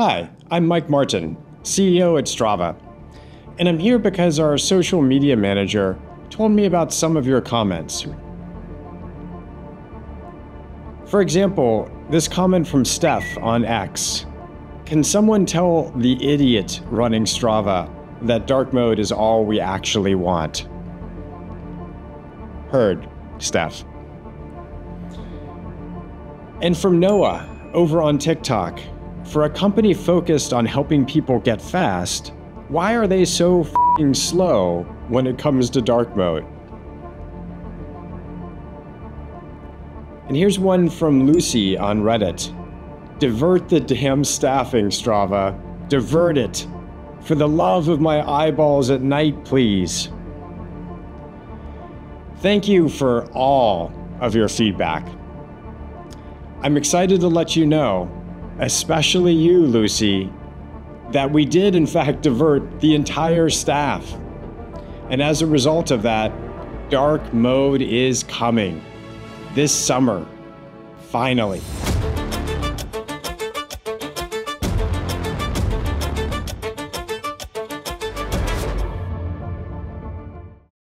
Hi, I'm Mike Martin, CEO at Strava, and I'm here because our social media manager told me about some of your comments. For example, this comment from Steph on X Can someone tell the idiot running Strava that dark mode is all we actually want? Heard, Steph. And from Noah over on TikTok for a company focused on helping people get fast, why are they so fing slow when it comes to dark mode? And here's one from Lucy on Reddit. Divert the damn staffing, Strava. Divert it. For the love of my eyeballs at night, please. Thank you for all of your feedback. I'm excited to let you know especially you, Lucy, that we did in fact divert the entire staff. And as a result of that, dark mode is coming this summer, finally.